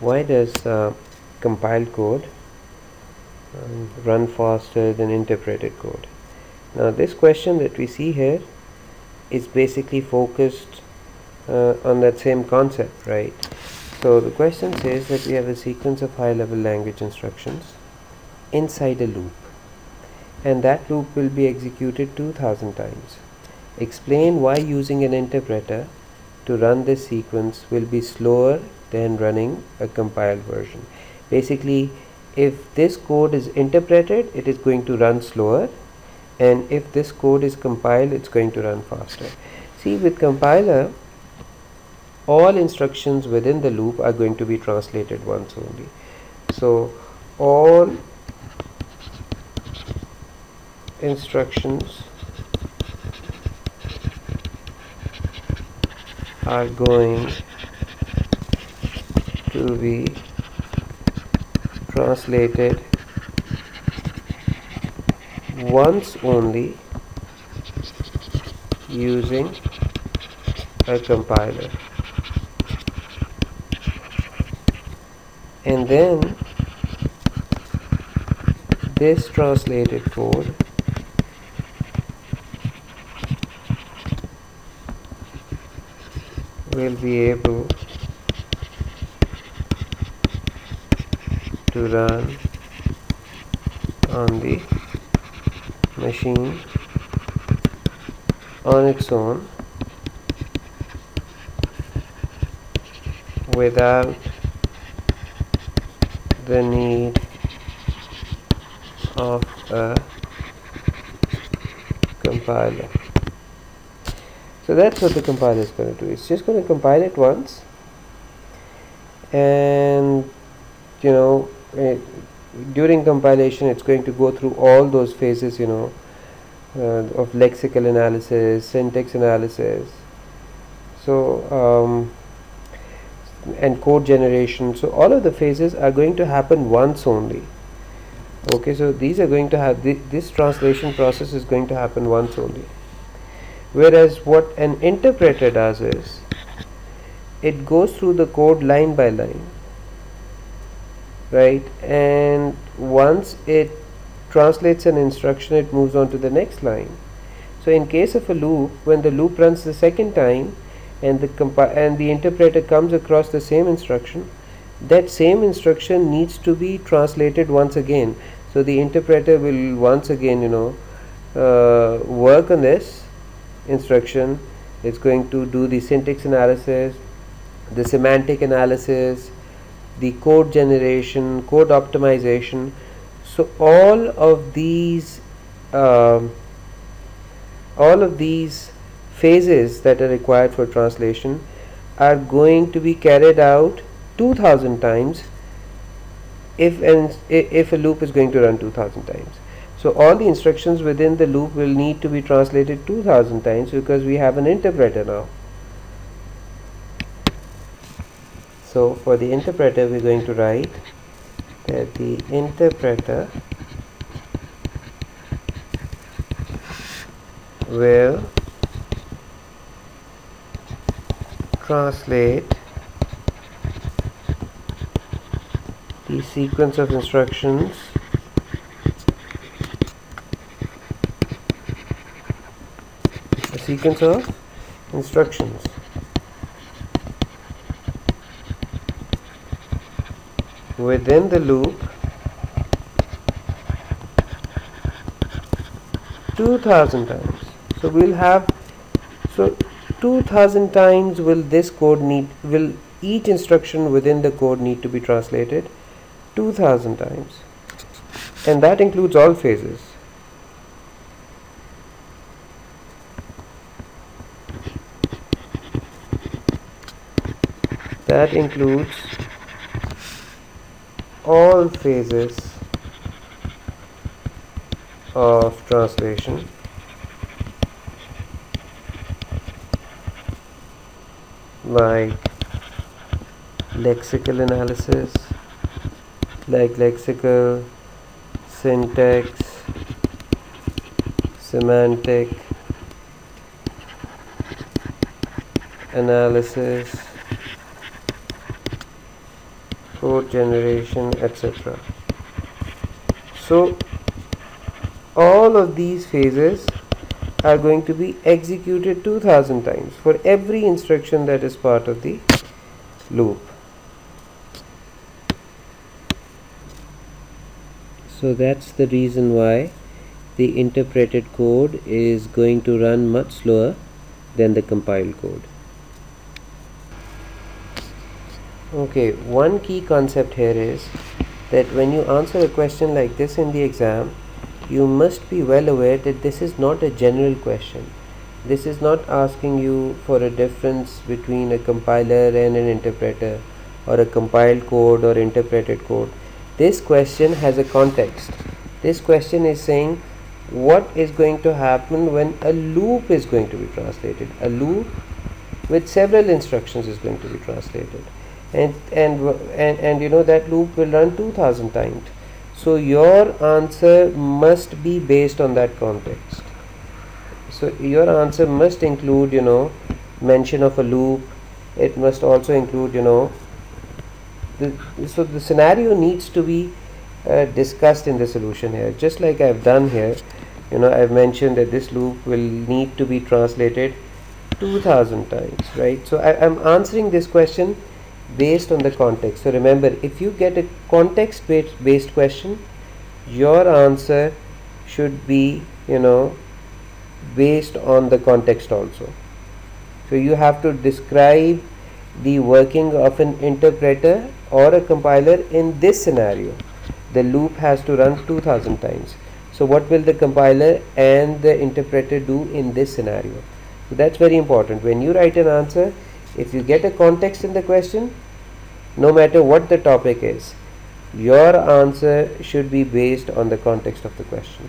why does uh, compiled code um, run faster than interpreted code? Now this question that we see here is basically focused uh, on that same concept right? So the question says that we have a sequence of high level language instructions inside a loop. And that loop will be executed 2000 times. Explain why using an interpreter to run this sequence will be slower than running a compiled version. Basically if this code is interpreted it is going to run slower and if this code is compiled it's going to run faster. See with compiler all instructions within the loop are going to be translated once only. So all instructions are going to be translated once only using a compiler. And then this translated code will be able to run on the machine on its own without the need of a compiler. So that's what the compiler is going to do. It's just going to compile it once and you know during compilation it's going to go through all those phases you know uh, of lexical analysis syntax analysis. So um, and code generation. So all of the phases are going to happen once only. Okay so these are going to have th this translation process is going to happen once only. Whereas what an interpreter does is it goes through the code line by line right? And once it translates an instruction it moves on to the next line. So in case of a loop when the loop runs the second time and the and the interpreter comes across the same instruction that same instruction needs to be translated once again. So the interpreter will once again you know uh, work on this instruction. It's going to do the syntax analysis the semantic analysis the code generation, code optimization. So all of these um, all of these phases that are required for translation are going to be carried out 2000 times if an, if a loop is going to run 2000 times. So all the instructions within the loop will need to be translated 2000 times because we have an interpreter now. So for the interpreter we're going to write that the interpreter will translate the sequence of instructions a sequence of instructions within the loop 2000 times. So we'll have so 2000 times will this code need will each instruction within the code need to be translated 2000 times. And that includes all phases. That includes all phases of translation. Like lexical analysis like lexical syntax semantic analysis code generation etc so all of these phases are going to be executed 2000 times for every instruction that is part of the loop. So that's the reason why the interpreted code is going to run much slower than the compiled code okay one key concept here is that when you answer a question like this in the exam you must be well aware that this is not a general question. This is not asking you for a difference between a compiler and an interpreter or a compiled code or interpreted code. This question has a context. This question is saying what is going to happen when a loop is going to be translated? A loop with several instructions is going to be translated and and and, and you know that loop will run 2000 times. So your answer must be based on that context. So your answer must include you know mention of a loop. It must also include you know the, so the scenario needs to be uh, discussed in the solution here. Just like I've done here you know I've mentioned that this loop will need to be translated 2000 times right? So I, am answering this question based on the context. So remember if you get a context based, question your answer should be you know based on the context also. So you have to describe the working of an interpreter or a compiler in this scenario. The loop has to run 2000 times. So what will the compiler and the interpreter do in this scenario? So that's very important. When you write an answer if you get a context in the question no matter what the topic is your answer should be based on the context of the question